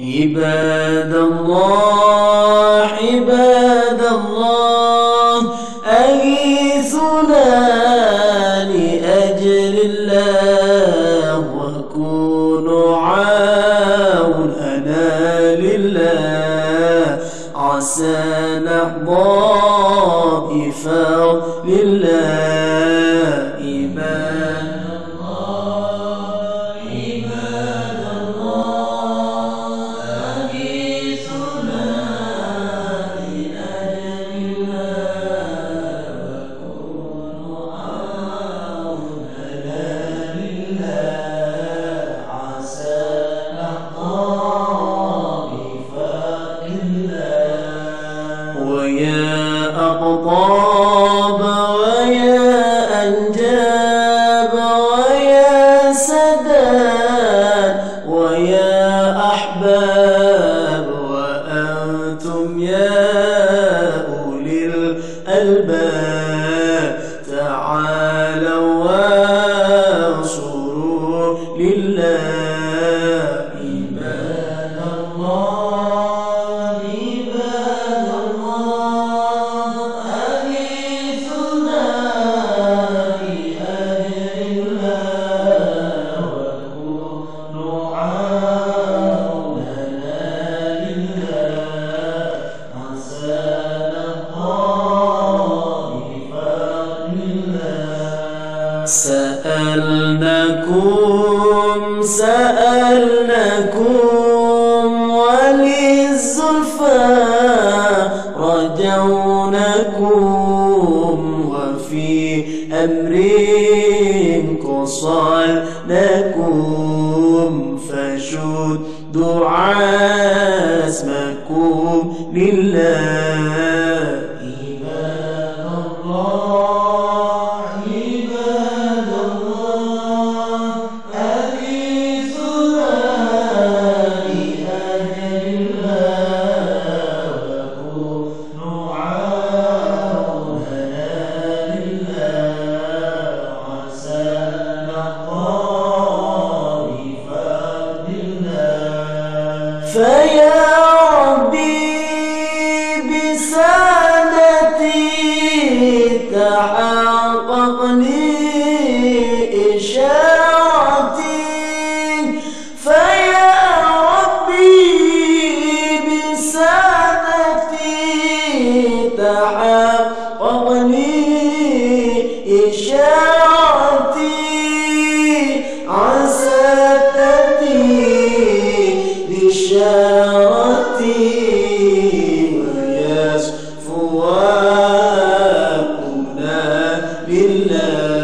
عباد الله عباد الله أغيثنا لأجل الله وكونوا عاوننا لله. عسى نحظى بفضل لله. عباد الباب سألنكم سألنكم وللزلفى رجونكم وفي أمر قصرناكم فشدوا عزمكم لله. سعادتي تحققني إشارتي. فيا ربي بسعادتي تحقق لي عسى بالله.